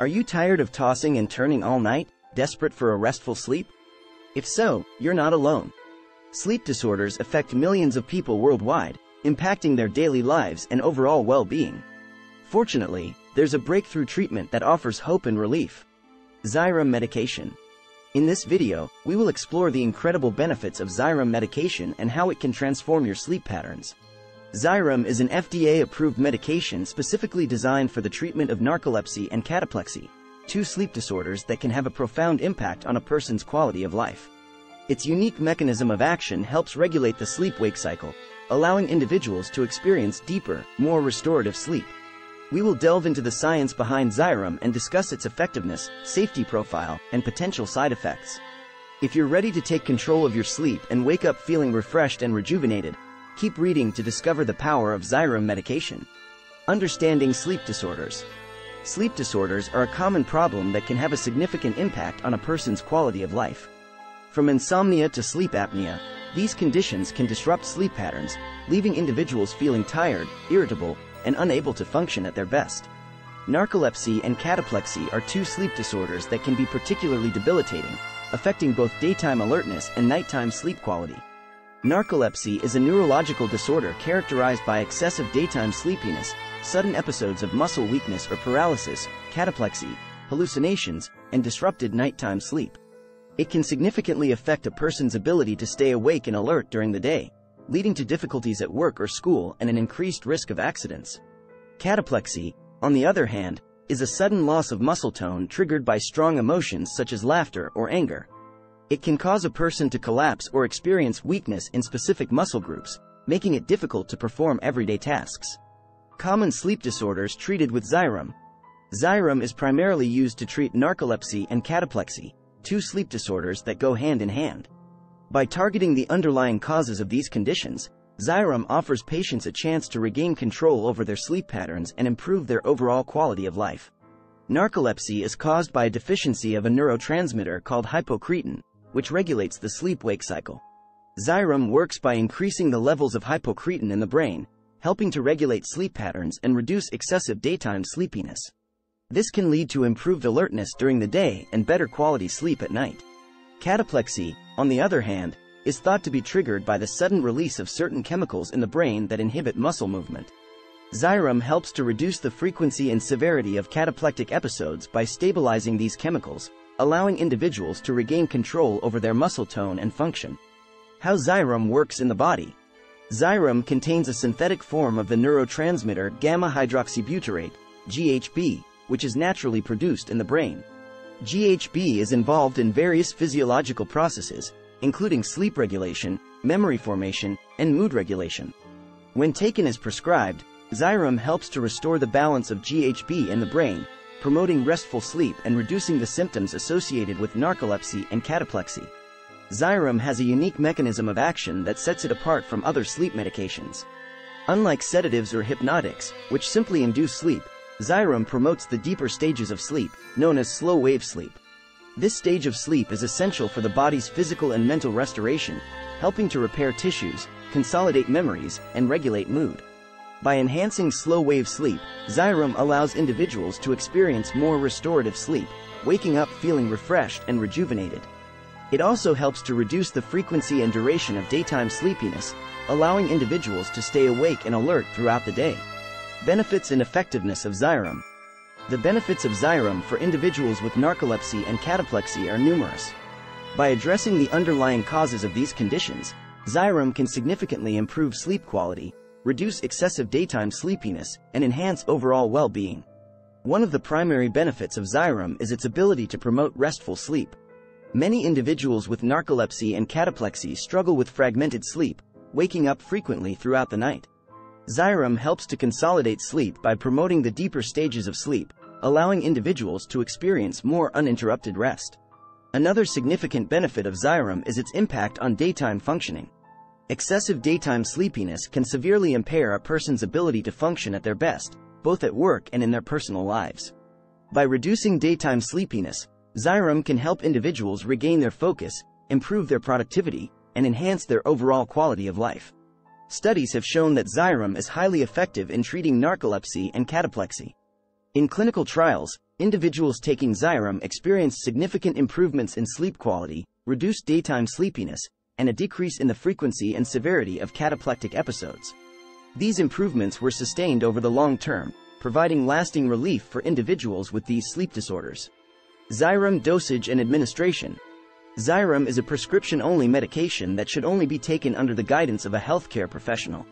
Are you tired of tossing and turning all night, desperate for a restful sleep? If so, you're not alone. Sleep disorders affect millions of people worldwide, impacting their daily lives and overall well-being. Fortunately, there's a breakthrough treatment that offers hope and relief. Xyrem medication. In this video, we will explore the incredible benefits of Xyrem medication and how it can transform your sleep patterns. Xyrem is an FDA-approved medication specifically designed for the treatment of narcolepsy and cataplexy, two sleep disorders that can have a profound impact on a person's quality of life. Its unique mechanism of action helps regulate the sleep-wake cycle, allowing individuals to experience deeper, more restorative sleep. We will delve into the science behind Xyrem and discuss its effectiveness, safety profile, and potential side effects. If you're ready to take control of your sleep and wake up feeling refreshed and rejuvenated, keep reading to discover the power of Xyrem medication. Understanding sleep disorders. Sleep disorders are a common problem that can have a significant impact on a person's quality of life. From insomnia to sleep apnea, these conditions can disrupt sleep patterns, leaving individuals feeling tired, irritable, and unable to function at their best. Narcolepsy and cataplexy are two sleep disorders that can be particularly debilitating, affecting both daytime alertness and nighttime sleep quality. Narcolepsy is a neurological disorder characterized by excessive daytime sleepiness, sudden episodes of muscle weakness or paralysis, cataplexy, hallucinations, and disrupted nighttime sleep. It can significantly affect a person's ability to stay awake and alert during the day, leading to difficulties at work or school and an increased risk of accidents. Cataplexy, on the other hand, is a sudden loss of muscle tone triggered by strong emotions such as laughter or anger. It can cause a person to collapse or experience weakness in specific muscle groups, making it difficult to perform everyday tasks. Common sleep disorders treated with Xyrem. Xyrem is primarily used to treat narcolepsy and cataplexy, two sleep disorders that go hand in hand. By targeting the underlying causes of these conditions, Xyrem offers patients a chance to regain control over their sleep patterns and improve their overall quality of life. Narcolepsy is caused by a deficiency of a neurotransmitter called hypocretin, which regulates the sleep-wake cycle. Xyrem works by increasing the levels of hypocretin in the brain, helping to regulate sleep patterns and reduce excessive daytime sleepiness. This can lead to improved alertness during the day and better quality sleep at night. Cataplexy, on the other hand, is thought to be triggered by the sudden release of certain chemicals in the brain that inhibit muscle movement. Xyrem helps to reduce the frequency and severity of cataplectic episodes by stabilizing these chemicals, allowing individuals to regain control over their muscle tone and function. How Xyrem works in the body. Xyrem contains a synthetic form of the neurotransmitter gamma hydroxybutyrate, GHB, which is naturally produced in the brain. GHB is involved in various physiological processes, including sleep regulation, memory formation, and mood regulation. When taken as prescribed, Xyrem helps to restore the balance of GHB in the brain, promoting restful sleep and reducing the symptoms associated with narcolepsy and cataplexy. Xyrem has a unique mechanism of action that sets it apart from other sleep medications. Unlike sedatives or hypnotics, which simply induce sleep, Xyrem promotes the deeper stages of sleep, known as slow-wave sleep. This stage of sleep is essential for the body's physical and mental restoration, helping to repair tissues, consolidate memories, and regulate mood. By enhancing slow-wave sleep, Xyrem allows individuals to experience more restorative sleep, waking up feeling refreshed and rejuvenated. It also helps to reduce the frequency and duration of daytime sleepiness, allowing individuals to stay awake and alert throughout the day. Benefits and effectiveness of Xyrem. The benefits of Xyrem for individuals with narcolepsy and cataplexy are numerous. By addressing the underlying causes of these conditions, Xyrem can significantly improve sleep quality, reduce excessive daytime sleepiness, and enhance overall well-being. One of the primary benefits of Xyrem is its ability to promote restful sleep. Many individuals with narcolepsy and cataplexy struggle with fragmented sleep, waking up frequently throughout the night. Xyrem helps to consolidate sleep by promoting the deeper stages of sleep, allowing individuals to experience more uninterrupted rest. Another significant benefit of Xyrem is its impact on daytime functioning. Excessive daytime sleepiness can severely impair a person's ability to function at their best, both at work and in their personal lives. By reducing daytime sleepiness, Xyrem can help individuals regain their focus, improve their productivity, and enhance their overall quality of life. Studies have shown that Xyrem is highly effective in treating narcolepsy and cataplexy. In clinical trials, individuals taking Xyrem experienced significant improvements in sleep quality, reduced daytime sleepiness, and a decrease in the frequency and severity of cataplectic episodes. These improvements were sustained over the long term, providing lasting relief for individuals with these sleep disorders. Xyrem dosage and administration. Xyrem is a prescription-only medication that should only be taken under the guidance of a healthcare professional.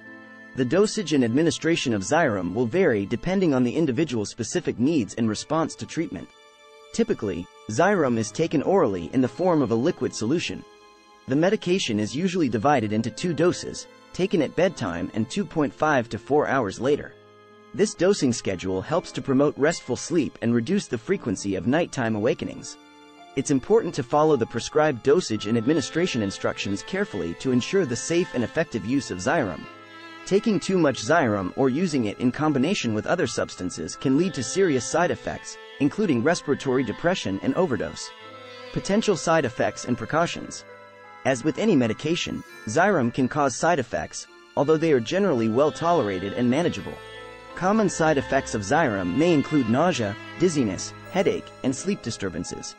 The dosage and administration of Xyrem will vary depending on the individual's specific needs and response to treatment. Typically, Xyrem is taken orally in the form of a liquid solution. The medication is usually divided into two doses, taken at bedtime and 2.5 to 4 hours later. This dosing schedule helps to promote restful sleep and reduce the frequency of nighttime awakenings. It's important to follow the prescribed dosage and administration instructions carefully to ensure the safe and effective use of Xyrem. Taking too much Xyrem or using it in combination with other substances can lead to serious side effects, including respiratory depression and overdose. Potential side effects and precautions. As with any medication, Xyrem can cause side effects, although they are generally well tolerated and manageable. Common side effects of Xyrem may include nausea, dizziness, headache, and sleep disturbances.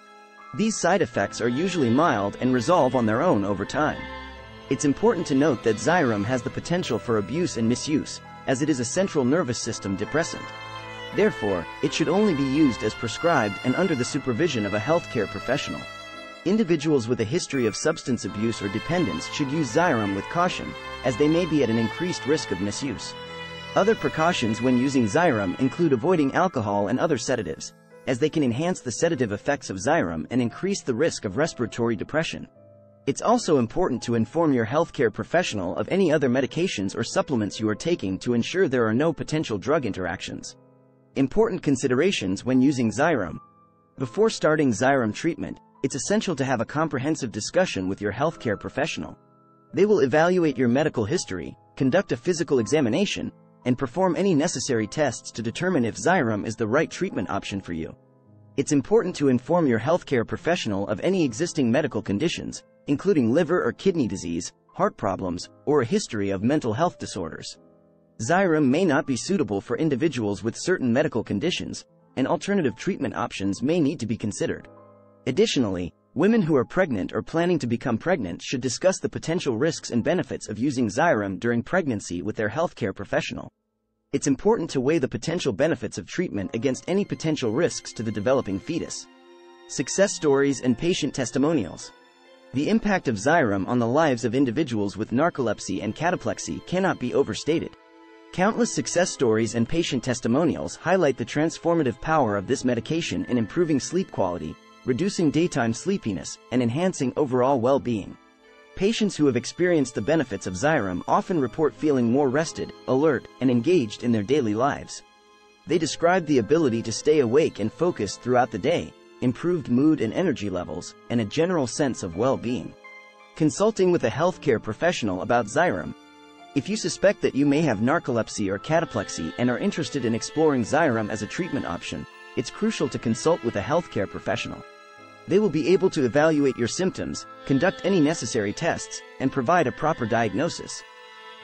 These side effects are usually mild and resolve on their own over time. It's important to note that Xyrem has the potential for abuse and misuse, as it is a central nervous system depressant. Therefore, it should only be used as prescribed and under the supervision of a healthcare professional. Individuals with a history of substance abuse or dependence should use Xyrem with caution, as they may be at an increased risk of misuse. Other precautions when using Xyrem include avoiding alcohol and other sedatives, as they can enhance the sedative effects of Xyrem and increase the risk of respiratory depression. It's also important to inform your healthcare professional of any other medications or supplements you are taking to ensure there are no potential drug interactions. Important considerations when using Xyrem. Before starting Xyrem treatment, it's essential to have a comprehensive discussion with your healthcare professional. They will evaluate your medical history, conduct a physical examination, and perform any necessary tests to determine if Xyrem is the right treatment option for you. It's important to inform your healthcare professional of any existing medical conditions, including liver or kidney disease, heart problems, or a history of mental health disorders. Xyrem may not be suitable for individuals with certain medical conditions, and alternative treatment options may need to be considered. Additionally, women who are pregnant or planning to become pregnant should discuss the potential risks and benefits of using Xyrem during pregnancy with their healthcare professional. It's important to weigh the potential benefits of treatment against any potential risks to the developing fetus. Success stories and patient testimonials. The impact of Xyrem on the lives of individuals with narcolepsy and cataplexy cannot be overstated. Countless success stories and patient testimonials highlight the transformative power of this medication in improving sleep quality, reducing daytime sleepiness, and enhancing overall well-being. Patients who have experienced the benefits of Xyrem often report feeling more rested, alert, and engaged in their daily lives. They describe the ability to stay awake and focused throughout the day, improved mood and energy levels, and a general sense of well-being. Consulting with a healthcare professional about Xyrem. If you suspect that you may have narcolepsy or cataplexy and are interested in exploring Xyrem as a treatment option, it's crucial to consult with a healthcare professional. They will be able to evaluate your symptoms, conduct any necessary tests, and provide a proper diagnosis.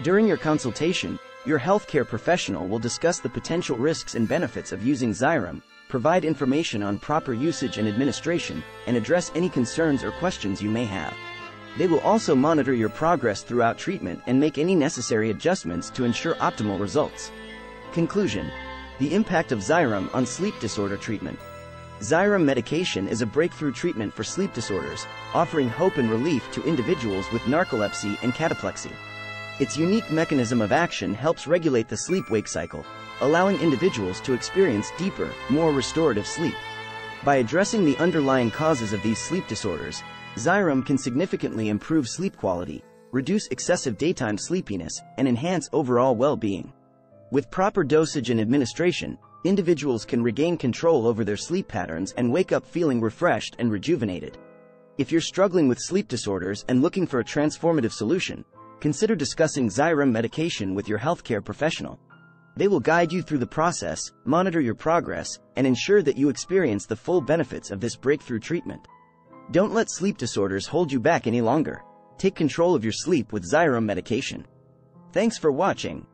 During your consultation, your healthcare professional will discuss the potential risks and benefits of using Xyrem, provide information on proper usage and administration, and address any concerns or questions you may have. They will also monitor your progress throughout treatment and make any necessary adjustments to ensure optimal results. Conclusion the impact of Xyrem on sleep disorder treatment. Xyrem medication is a breakthrough treatment for sleep disorders, offering hope and relief to individuals with narcolepsy and cataplexy. Its unique mechanism of action helps regulate the sleep-wake cycle, allowing individuals to experience deeper, more restorative sleep. By addressing the underlying causes of these sleep disorders, Xyrem can significantly improve sleep quality, reduce excessive daytime sleepiness, and enhance overall well-being. With proper dosage and administration, individuals can regain control over their sleep patterns and wake up feeling refreshed and rejuvenated. If you're struggling with sleep disorders and looking for a transformative solution, consider discussing Xyrem medication with your healthcare professional. They will guide you through the process, monitor your progress, and ensure that you experience the full benefits of this breakthrough treatment. Don't let sleep disorders hold you back any longer. Take control of your sleep with Xyrem medication. Thanks for watching.